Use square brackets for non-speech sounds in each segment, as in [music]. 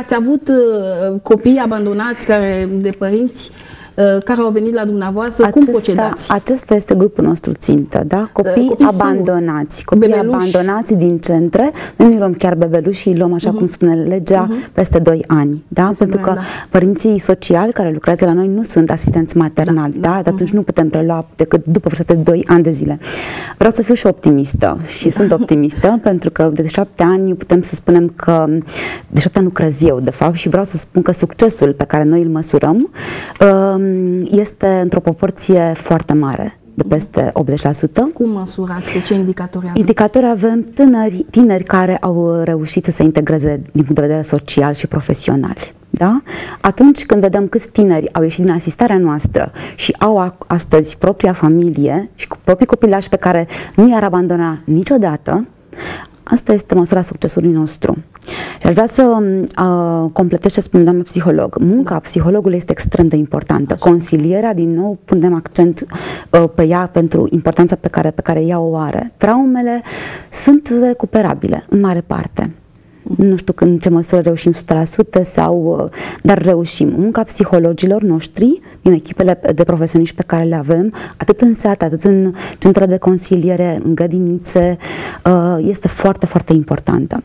Ați avut uh, copii abandonați care, de părinți? uh, care au venit la dumneavoastră, acesta, cum procedați? Acesta este grupul nostru țintă, da? Copii, copii abandonați, copii bebeluși. abandonați din centre, noi nu luăm chiar bebeluși, îi luăm, așa uh-huh. cum spune legea, uh-huh. peste 2 ani, da? Peste Pentru că da. părinții sociali care lucrează la noi nu sunt asistenți maternali, da? da? De atunci uh-huh. nu putem prelua decât după vârsta de 2 ani de zile. Vreau să fiu și optimistă și sunt da. optimistă [laughs] pentru că de 7 ani putem să spunem că de 7 ani lucrez eu, de fapt, și vreau să spun că succesul pe care noi îl măsurăm um, este într-o proporție foarte mare de peste 80%. Cum măsurați? Ce indicatori aveți? Indicatori avem tineri, tineri care au reușit să se integreze din punct de vedere social și profesional. Da? Atunci când vedem câți tineri au ieșit din asistarea noastră și au astăzi propria familie și cu proprii copilași pe care nu i-ar abandona niciodată, asta este măsura succesului nostru. Și aș vrea să uh, completez ce spune doamna psiholog. Munca psihologului este extrem de importantă. Consilierea, din nou, punem accent uh, pe ea pentru importanța pe care, pe care ea o are. Traumele sunt recuperabile, în mare parte nu știu în ce măsură reușim 100% sau, uh, dar reușim. Munca psihologilor noștri din echipele de profesioniști pe care le avem, atât în sat, atât în centre de consiliere, în grădinițe, uh, este foarte, foarte importantă.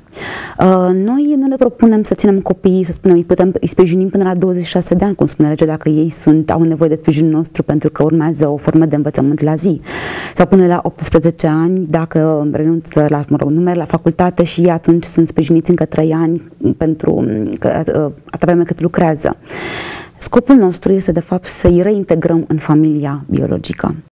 Uh, noi nu ne propunem să ținem copiii, să spunem, îi putem îi sprijinim până la 26 de ani, cum spune legea, dacă ei sunt, au nevoie de sprijinul nostru pentru că urmează o formă de învățământ la zi. Sau până la 18 ani, dacă renunță la, mă rog, nu merg la facultate și atunci sunt sprijiniți încă 3 ani pentru atâta vreme cât lucrează. Scopul nostru este, de fapt, să-i reintegrăm în familia biologică.